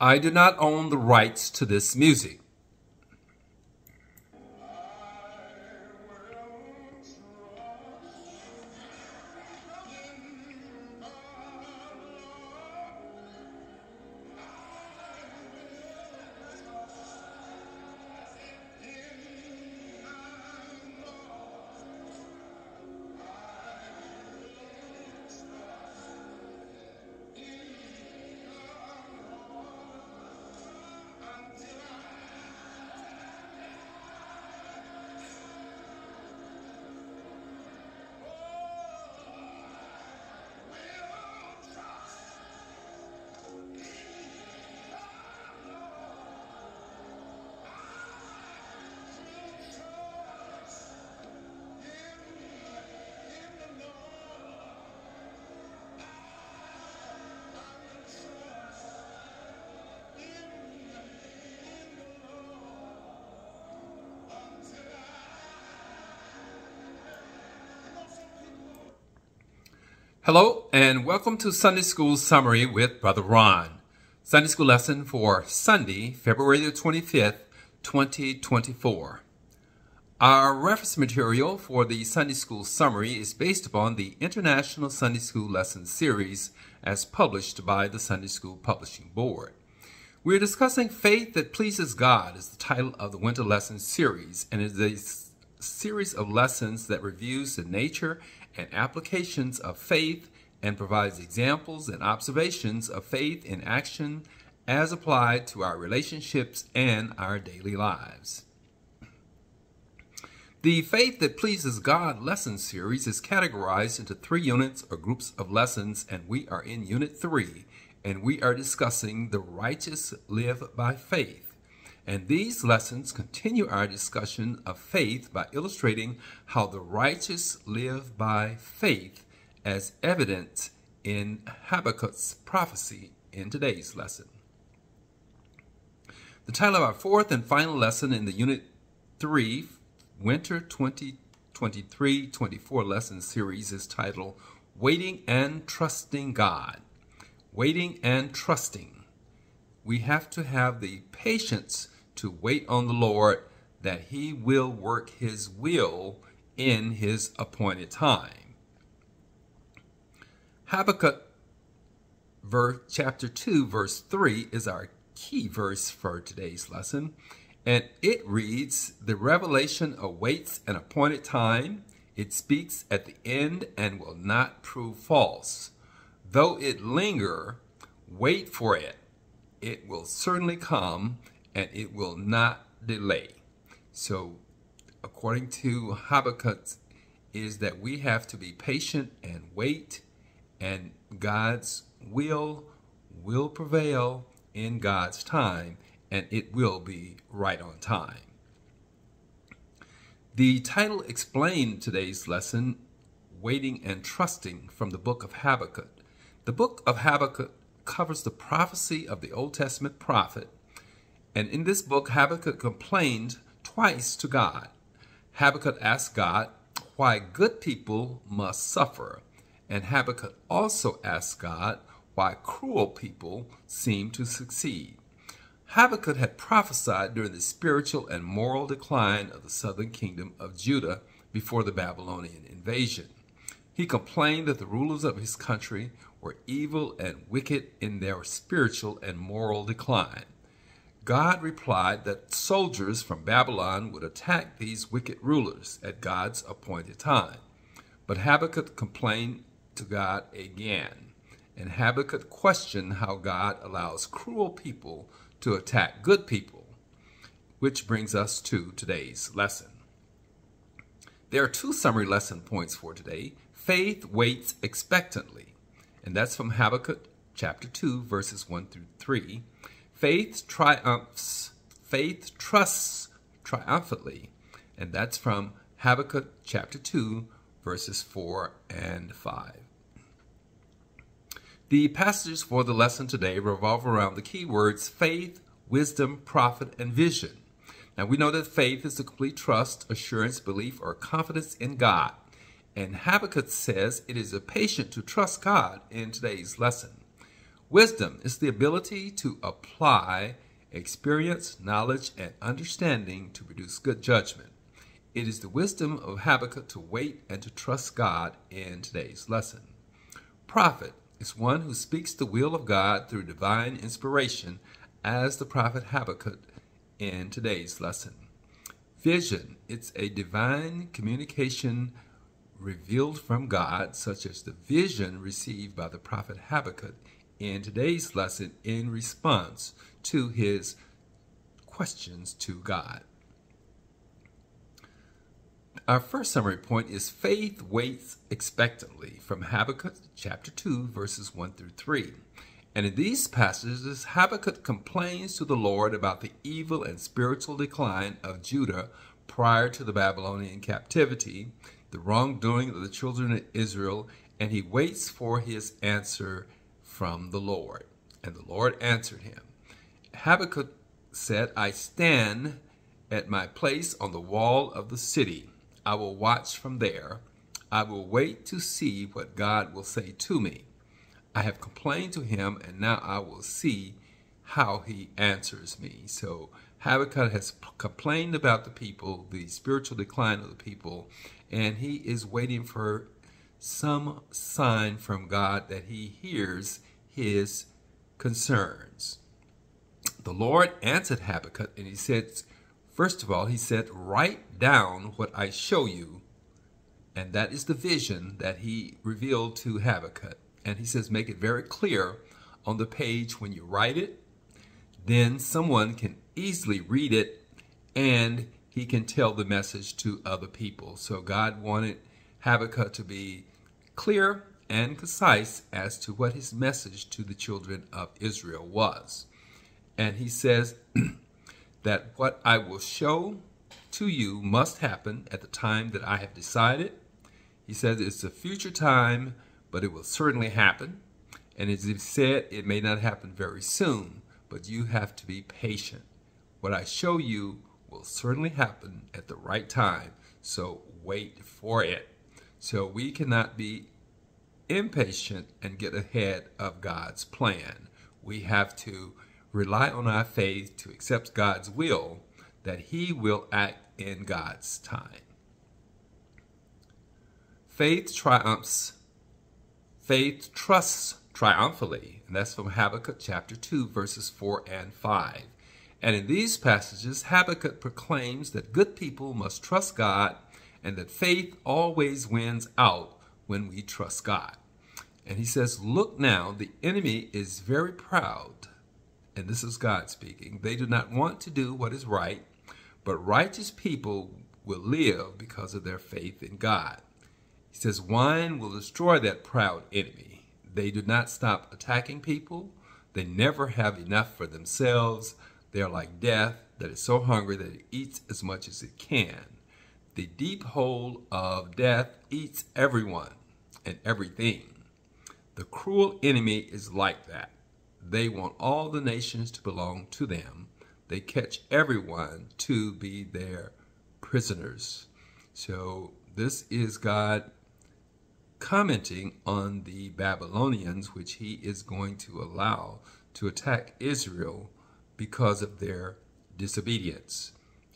I do not own the rights to this music. Hello and welcome to Sunday School Summary with Brother Ron. Sunday School lesson for Sunday, February the 25th, 2024. Our reference material for the Sunday School Summary is based upon the International Sunday School Lesson Series as published by the Sunday School Publishing Board. We are discussing Faith That Pleases God is the title of the Winter Lesson Series and is a series of lessons that reviews the nature and applications of faith and provides examples and observations of faith in action as applied to our relationships and our daily lives. The Faith That Pleases God lesson series is categorized into three units or groups of lessons, and we are in Unit 3, and we are discussing The Righteous Live by Faith. And these lessons continue our discussion of faith by illustrating how the righteous live by faith as evident in Habakkuk's prophecy in today's lesson. The title of our fourth and final lesson in the Unit 3 Winter 2023-24 lesson series is titled Waiting and Trusting God. Waiting and Trusting. We have to have the patience to wait on the Lord that he will work his will in his appointed time. Habakkuk verse, chapter 2 verse 3 is our key verse for today's lesson. And it reads the revelation awaits an appointed time. It speaks at the end and will not prove false. Though it linger wait for it. It will certainly come and it will not delay. So, according to Habakkuk, is that we have to be patient and wait, and God's will will prevail in God's time, and it will be right on time. The title explained today's lesson, Waiting and Trusting, from the book of Habakkuk. The book of Habakkuk covers the prophecy of the Old Testament prophet and in this book, Habakkuk complained twice to God. Habakkuk asked God why good people must suffer. And Habakkuk also asked God why cruel people seem to succeed. Habakkuk had prophesied during the spiritual and moral decline of the southern kingdom of Judah before the Babylonian invasion. He complained that the rulers of his country were evil and wicked in their spiritual and moral decline. God replied that soldiers from Babylon would attack these wicked rulers at God's appointed time. But Habakkuk complained to God again, and Habakkuk questioned how God allows cruel people to attack good people, which brings us to today's lesson. There are two summary lesson points for today. Faith waits expectantly, and that's from Habakkuk chapter 2, verses 1 through 3 faith triumphs, faith trusts triumphantly. And that's from Habakkuk chapter 2, verses 4 and 5. The passages for the lesson today revolve around the key words faith, wisdom, prophet, and vision. Now we know that faith is the complete trust, assurance, belief, or confidence in God. And Habakkuk says it is a patient to trust God in today's lesson. Wisdom is the ability to apply experience, knowledge, and understanding to produce good judgment. It is the wisdom of Habakkuk to wait and to trust God in today's lesson. Prophet is one who speaks the will of God through divine inspiration, as the prophet Habakkuk in today's lesson. Vision, it's a divine communication revealed from God, such as the vision received by the prophet Habakkuk in today's lesson in response to his questions to God. Our first summary point is faith waits expectantly from Habakkuk chapter 2, verses 1 through 3. And in these passages, Habakkuk complains to the Lord about the evil and spiritual decline of Judah prior to the Babylonian captivity, the wrongdoing of the children of Israel, and he waits for his answer from the Lord. And the Lord answered him. Habakkuk said, I stand at my place on the wall of the city. I will watch from there. I will wait to see what God will say to me. I have complained to him, and now I will see how he answers me. So Habakkuk has complained about the people, the spiritual decline of the people, and he is waiting for some sign from God that he hears his concerns. The Lord answered Habakkuk and he said, First of all, he said, Write down what I show you. And that is the vision that he revealed to Habakkuk. And he says, Make it very clear on the page when you write it. Then someone can easily read it and he can tell the message to other people. So God wanted Habakkuk to be clear and concise as to what his message to the children of Israel was. And he says that what I will show to you must happen at the time that I have decided. He says it's a future time, but it will certainly happen. And as he said, it may not happen very soon, but you have to be patient. What I show you will certainly happen at the right time, so wait for it. So we cannot be impatient and get ahead of God's plan. We have to rely on our faith to accept God's will, that He will act in God's time. Faith triumphs, faith trusts triumphantly, and that's from Habakkuk chapter 2, verses 4 and 5. And in these passages, Habakkuk proclaims that good people must trust God and that faith always wins out when we trust God. And he says, Look now, the enemy is very proud. And this is God speaking. They do not want to do what is right, but righteous people will live because of their faith in God. He says, Wine will destroy that proud enemy. They do not stop attacking people. They never have enough for themselves. They are like death that is so hungry that it eats as much as it can. The deep hole of death eats everyone and everything. The cruel enemy is like that. They want all the nations to belong to them. They catch everyone to be their prisoners. So this is God commenting on the Babylonians, which he is going to allow to attack Israel because of their disobedience.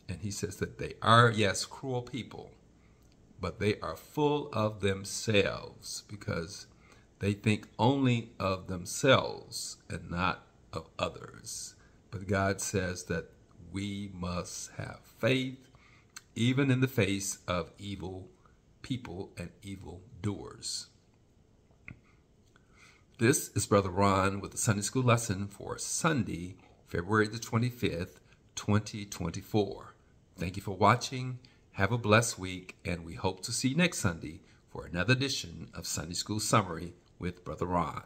And he says that they are, yes, cruel people, but they are full of themselves because they think only of themselves and not of others. But God says that we must have faith even in the face of evil people and evil doers. This is Brother Ron with the Sunday School lesson for Sunday, February the 25th, 2024. Thank you for watching. Have a blessed week, and we hope to see you next Sunday for another edition of Sunday School Summary with Brother Ron.